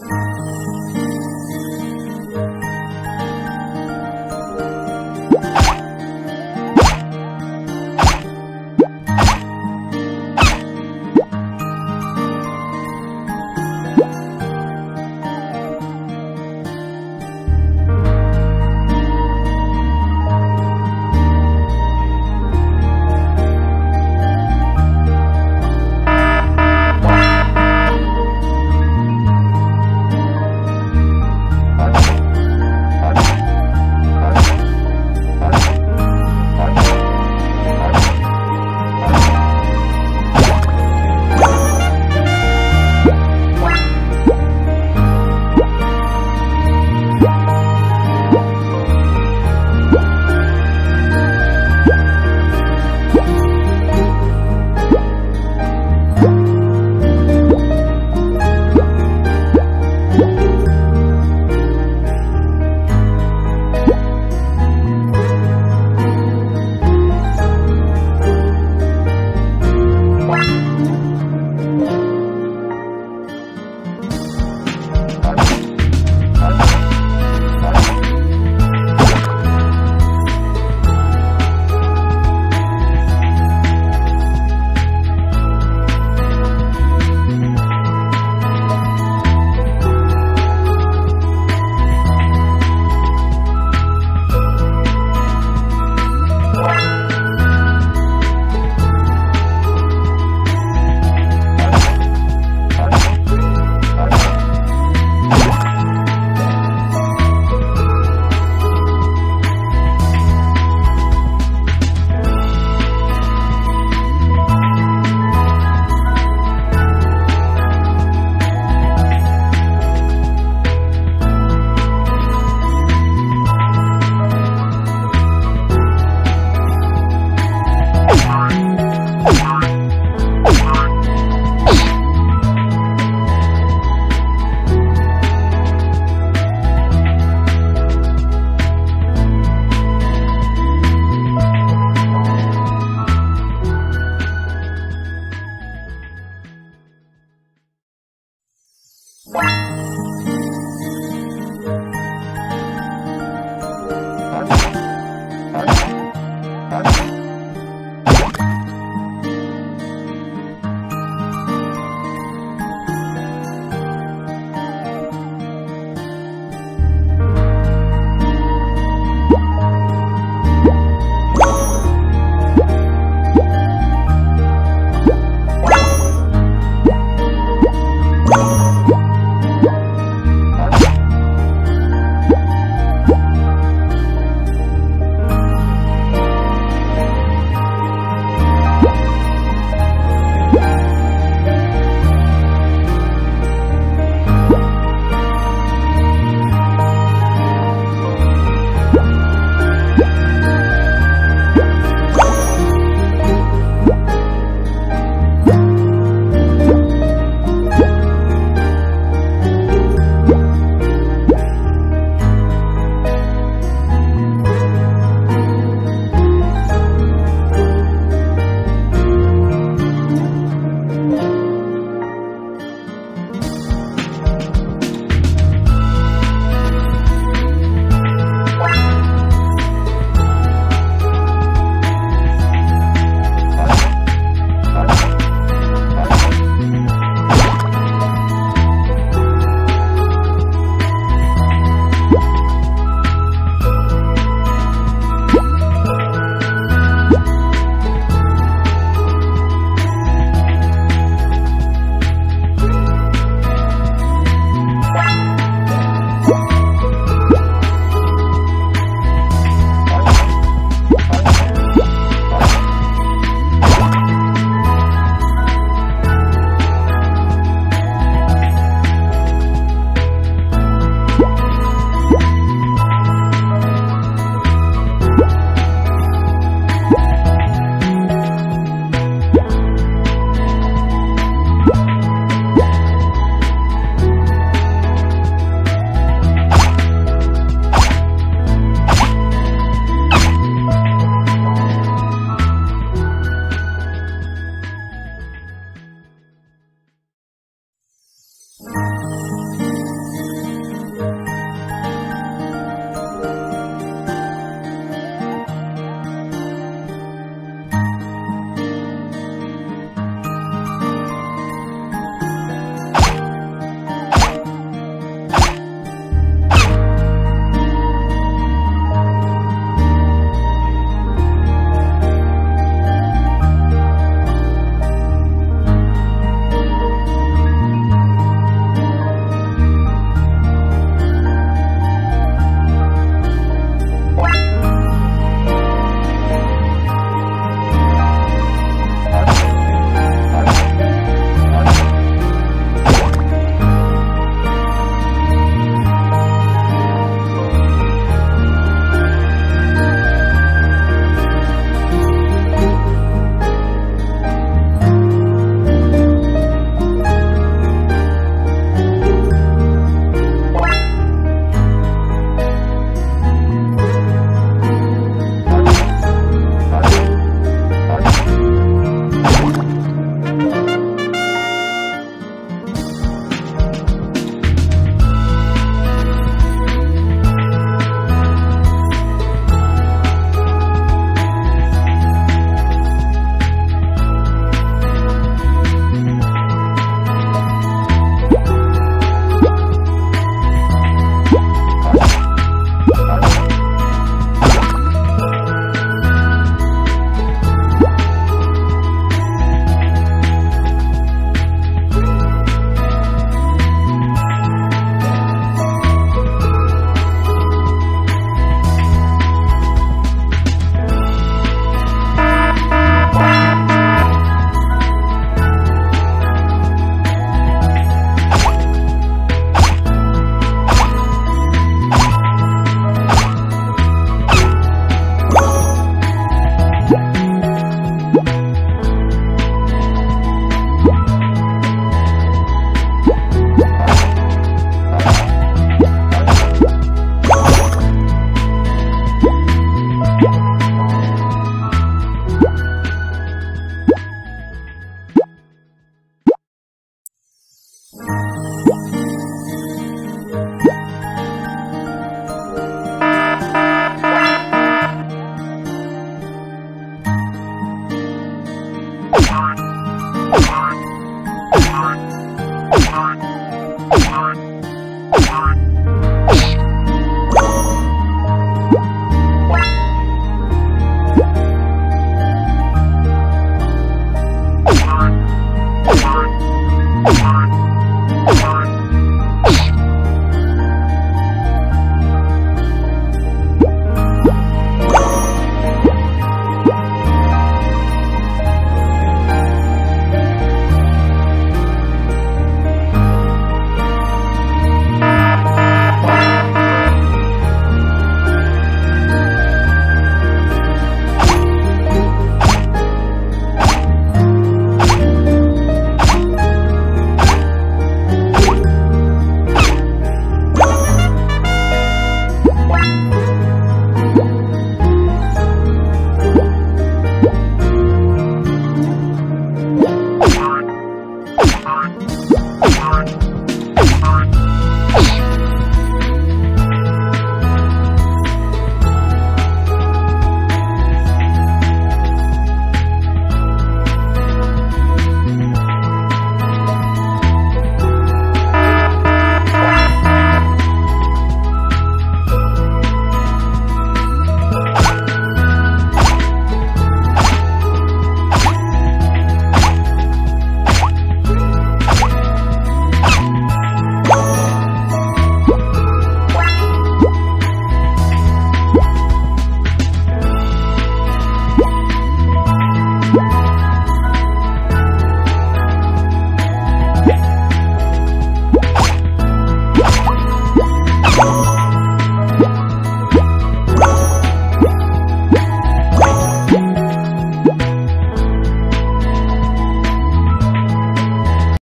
Música Wow.